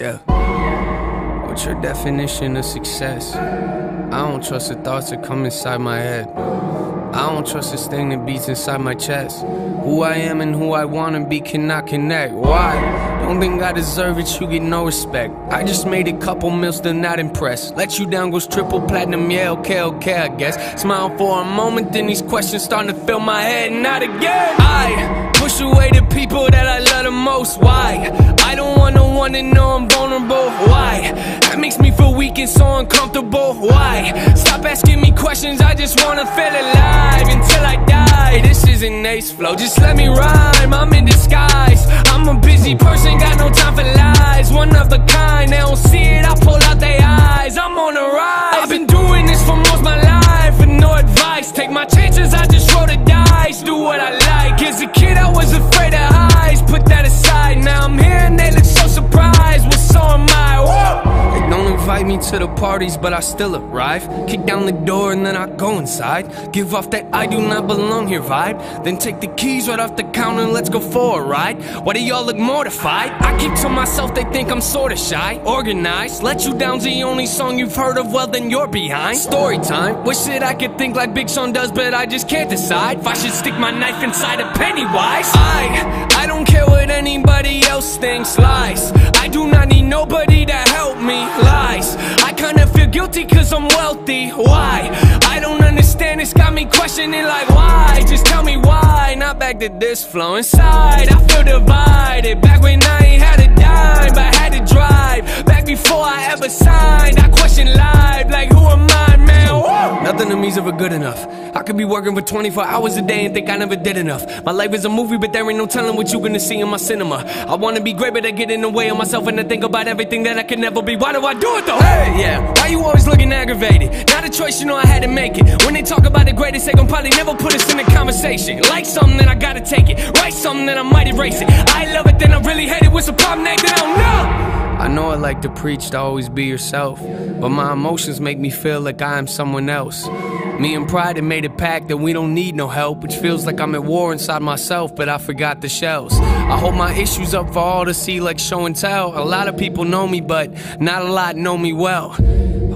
Yeah. What's your definition of success? I don't trust the thoughts that come inside my head. I don't trust this thing that beats inside my chest. Who I am and who I wanna be cannot connect. Why? Don't think I deserve it, you get no respect. I just made a couple mils, still not impressed. Let you down goes triple platinum, yeah, okay, okay, I guess. Smile for a moment, then these questions starting to fill my head, not again. I push away the people that I love the most. Why? I don't want no one to know I'm vulnerable. Why? That makes me feel weak and so uncomfortable. Why? Stop asking me questions, I just wanna feel alive until I die. This isn't ace flow, just let me rhyme. I'm in disguise. I'm a busy person, got no time for lies. One of a kind, to the parties, but I still arrive. Kick down the door and then I go inside. Give off that I do not belong here vibe. Then take the keys right off the counter and let's go for a ride. Why do y'all look mortified? I keep to myself, they think I'm sorta shy. Organized, let you down's the only song you've heard of, well then you're behind. Story time, wish that I could think like Big Sean does, but I just can't decide if I should stick my knife inside a Pennywise. I, I don't care what anybody else thinks, lies. I do not need nobody to help me, lies. Guilty cause I'm wealthy, why? I don't understand, it's got me questioning like why? Just tell me why, not back to this flow inside. I feel divided, back when I ain't had a dime, but had to drive. Back before I ever signed, I question life like who am I, man? Woo! Nothing to me's ever good enough. I could be working for 24 hours a day and think I never did enough. My life is a movie, but there ain't no telling what you gonna see in my cinema. I wanna be great, but I get in the way of myself and I think about everything that I could never be. Why do I do it though? Hey, yeah. Aggravated? Not a choice, you know I had to make it. When they talk about the greatest, they gon' probably never put us in a conversation. Like something, then I gotta take it. Write something, then I might erase it. I love it, then I really hate it. What's the problem, Nathan? I don't know. I know I like to preach to always be yourself, but my emotions make me feel like I am someone else. Me and Pride have made a pact that we don't need no help, which feels like I'm at war inside myself, but I forgot the shells. I hold my issues up for all to see, like show and tell. A lot of people know me, but not a lot know me well.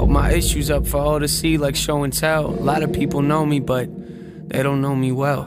Hold my issues up for all to see, like show and tell. A lot of people know me, but they don't know me well.